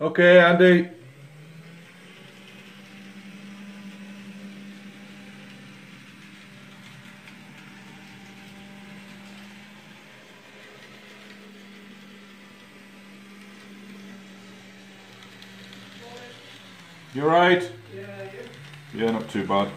Okay, Andy. You are right? Yeah, Yeah, not too bad.